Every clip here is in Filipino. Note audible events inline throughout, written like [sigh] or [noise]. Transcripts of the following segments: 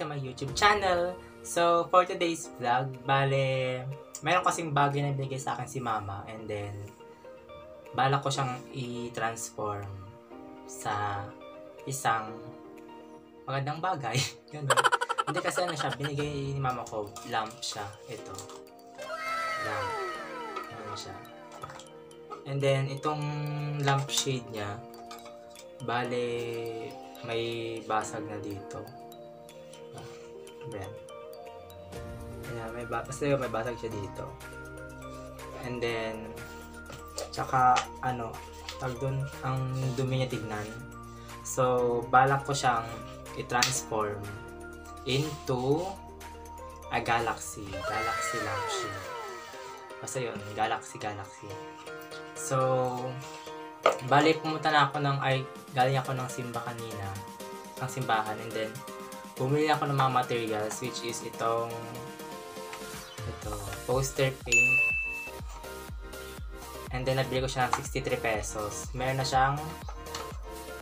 to my YouTube channel. So, for today's vlog, bale, meron kasing bagay na binigay sa akin si mama and then, bala ko siyang i-transform sa isang magandang bagay. [laughs] Ganun. Hindi kasi ano siya, binigay ni mama ko, lamp siya. Ito. Lamp. Ano siya. And then, itong lampshade niya, bale, may basag na dito. Ah, Ayan. Ayan, may, ba basta yun, may basag siya dito. And then, tsaka, ano, tag dun, ang dumi niya tignan. So, balak ko siyang i-transform into a galaxy. Galaxy lampshade. Basta yun, galaxy, galaxy. So, bali pumunta na ako ng, ay, galing ako ng simba kanina, ng simbahan, and then, bumili ako ng mga materials, which is itong, ito, poster paint, and then, nabili ko siya ng 63 pesos. Meron na siyang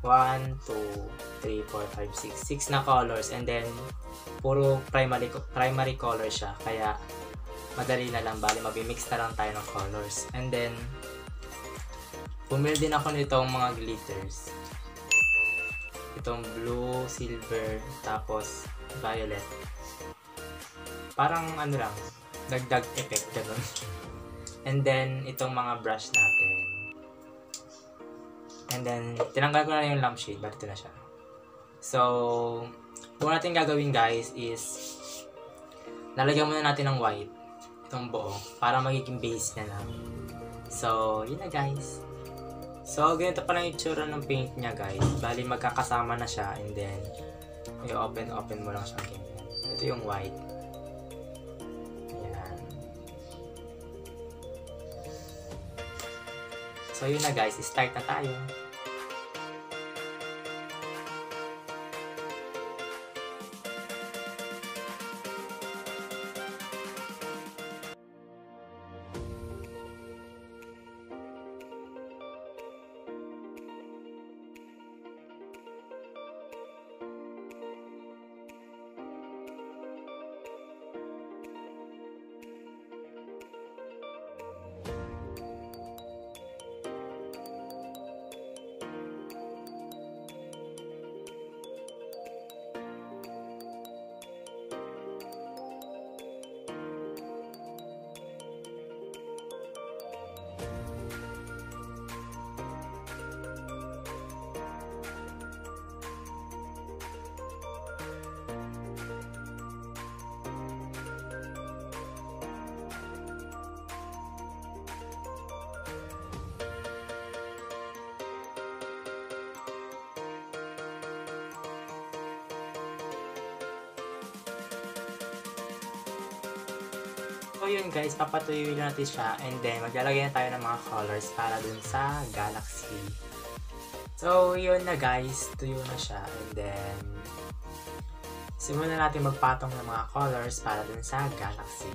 1, 2, 3, 4, 5, 6, 6 na colors, and then, puro primary, primary color siya, kaya, madali na lang, bali, mabimix na lang tayo ng colors. And then, Bumili din ako nitong mga glitters. Itong blue, silver, tapos violet. Parang ano lang, dagdag effect ganun. [laughs] And then, itong mga brush natin. And then, tinanggal ko na yung lampshade, but ito na siya. So, kung natin gagawin guys is, lalagyan muna natin ng white, itong buo, para magiging base na lang. So, yun na guys. So, ganito pala yung itsura ng paint niya, guys. Bali, magkakasama na siya and then, i-open-open mo lang siya. Ito yung white. Ayan. So, yun na guys. Start na tayo. So yun guys, papatuloy natin siya and then maglalagay na tayo ng mga colors para dun sa galaxy. So yun na guys, tuyo na siya and then simulan na natin magpatong ng mga colors para dun sa galaxy.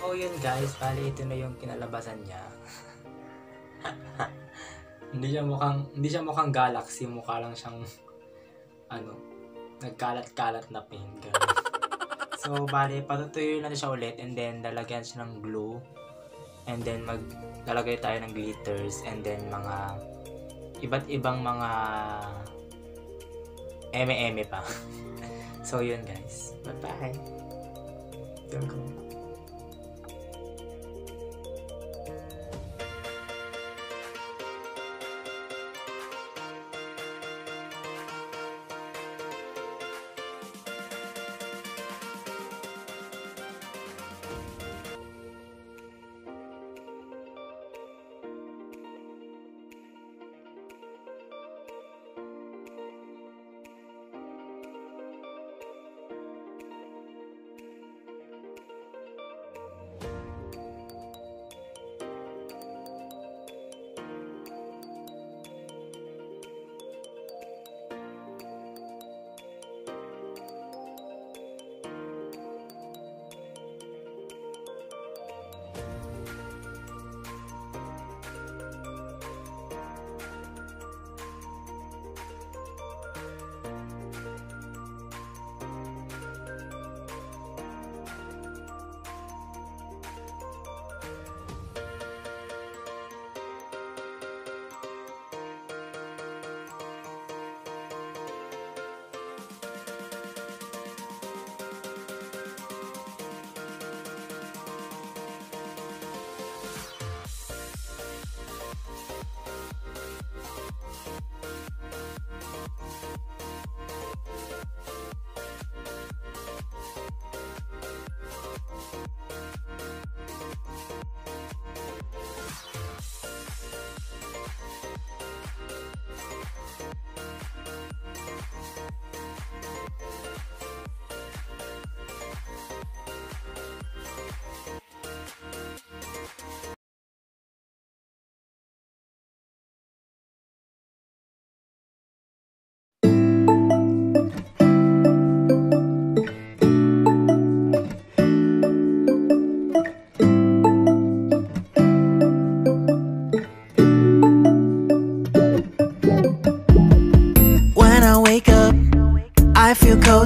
So yun guys, bali ito na yung kinalabasan niya. [laughs] hindi siya mukhang hindi siya mukhang galaxy, mukha lang siyang ano, nagkalat-kalat na pink. Ganun. so bali patutuyo na siya ulit and then lalagyan siya ng glue and then maglalagay tayo ng glitters and then mga iba't ibang mga eme-eme pa. [laughs] so yun guys. Bye-bye. Yun ko.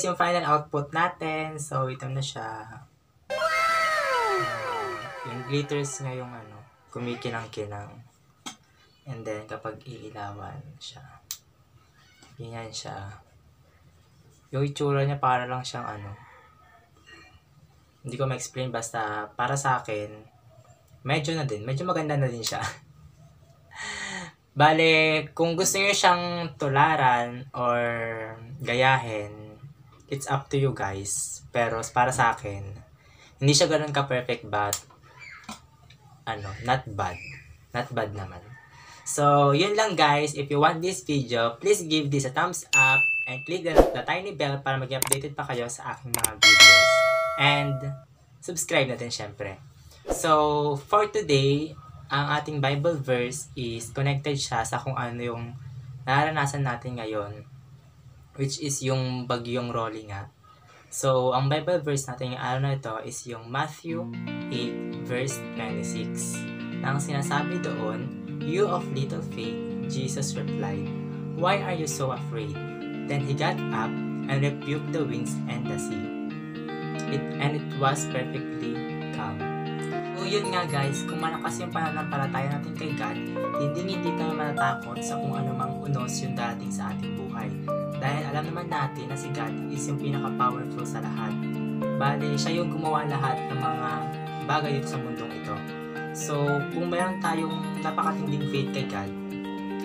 guys, yung final output natin. So, ito na siya. Uh, yung glitters niya yung ano, kumikinang-kinang. And then, kapag iilawan siya, ganyan siya. Yung itsura niya para lang siyang ano, hindi ko ma-explain, basta para sa akin, medyo na din, medyo maganda na din siya. [laughs] Bale, kung gusto niyo siyang tularan or gayahin, it's up to you guys. Pero para sa akin, hindi siya ganun ka-perfect but ano, not bad. Not bad naman. So, yun lang guys. If you want this video, please give this a thumbs up and click the, the tiny bell para maging updated pa kayo sa aking mga videos. And, subscribe natin syempre. So, for today, ang ating Bible verse is connected siya sa kung ano yung naranasan natin ngayon, which is yung bagyong Rolly nga. So, ang Bible verse natin yung araw na ito is yung Matthew 8 verse 26. Na ang sinasabi doon, You of little faith, Jesus replied, Why are you so afraid? Then he got up and rebuked the winds and the sea. It, and it was perfectly calm. So yun nga guys, kung malakas yung pananampalataya natin kay God, hindi hindi tayo matatakot sa kung ano mang unos yung dating sa ating. Dahil alam naman natin na si God is yung pinaka-powerful sa lahat. Bale, siya yung gumawa lahat ng mga bagay sa mundong ito. So, kung mayroon tayong napakatinding faith kay God,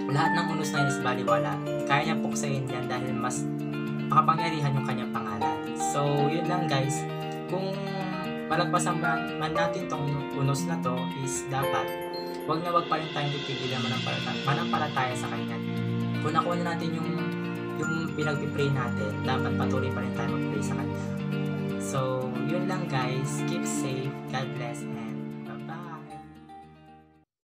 lahat ng unos na is baliwala. Kaya niya puksain yan dahil mas makapangyarihan yung kanyang pangalan. So, yun lang guys. Kung malagpasan man, natin tong unos na to is dapat wag na wag pa rin tayong titigil na manampalataya sa kanya. Kung nakuha na natin yung yung pinag-pray natin, dapat patuloy pa rin tayo mag-pray sa kanya. So, yun lang guys. Keep safe. God bless.